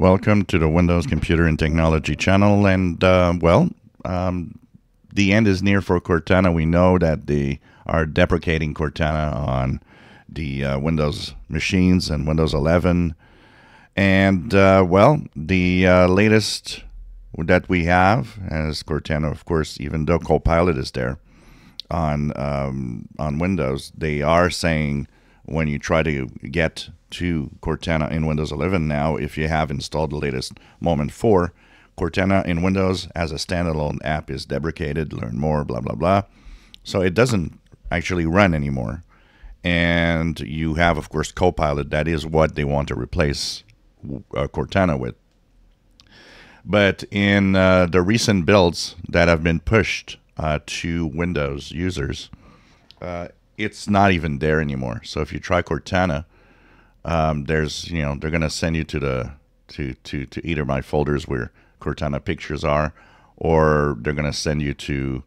Welcome to the Windows Computer and Technology channel. And, uh, well, um, the end is near for Cortana. We know that they are deprecating Cortana on the uh, Windows machines and Windows 11. And, uh, well, the uh, latest that we have as Cortana, of course, even though Copilot is there on um, on Windows, they are saying when you try to get to Cortana in Windows 11 now, if you have installed the latest Moment 4, Cortana in Windows as a standalone app is deprecated. Learn more, blah, blah, blah. So it doesn't actually run anymore. And you have, of course, Copilot. That is what they want to replace uh, Cortana with. But in uh, the recent builds that have been pushed uh, to Windows users, uh, it's not even there anymore. So if you try Cortana, um, there's you know they're gonna send you to the to to to either my folders where Cortana pictures are, or they're gonna send you to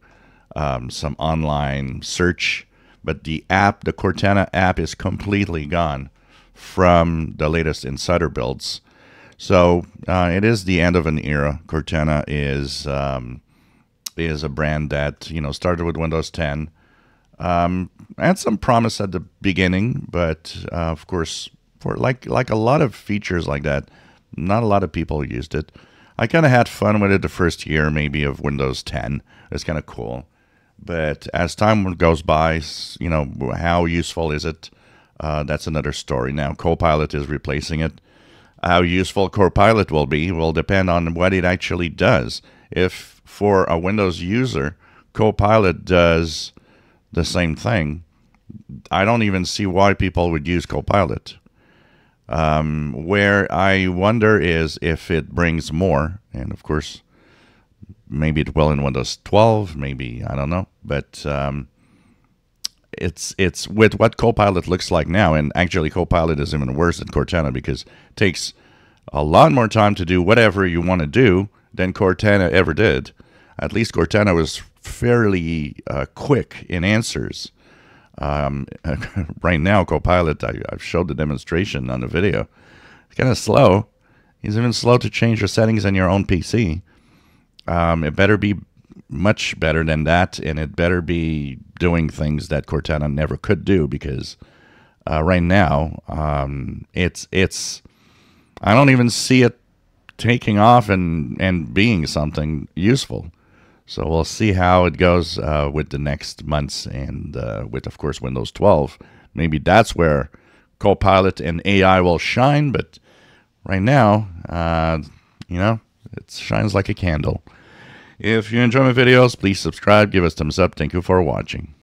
um, some online search. But the app, the Cortana app, is completely gone from the latest Insider builds. So uh, it is the end of an era. Cortana is um, is a brand that you know started with Windows 10 um, had some promise at the beginning, but uh, of course, for like like a lot of features like that, not a lot of people used it. I kind of had fun with it the first year, maybe of Windows 10. It's kind of cool, but as time goes by, you know, how useful is it? Uh, that's another story. Now, Copilot is replacing it. How useful Copilot will be will depend on what it actually does. If for a Windows user, Copilot does the same thing, I don't even see why people would use Copilot. Um, where I wonder is if it brings more, and of course, maybe it will in Windows 12, maybe I don't know, but um, it's it's with what Copilot looks like now, and actually Copilot is even worse than Cortana because it takes a lot more time to do whatever you want to do than Cortana ever did. At least Cortana was fairly uh, quick in answers. Um, right now, Copilot, I, have showed the demonstration on the video. It's kind of slow. He's even slow to change your settings on your own PC. Um, it better be much better than that, and it better be doing things that Cortana never could do because uh, right now um, it's it's I don't even see it taking off and and being something useful. So we'll see how it goes uh, with the next months and uh, with, of course, Windows 12. Maybe that's where Copilot and AI will shine, but right now, uh, you know, it shines like a candle. If you enjoy my videos, please subscribe, give us thumbs up. Thank you for watching.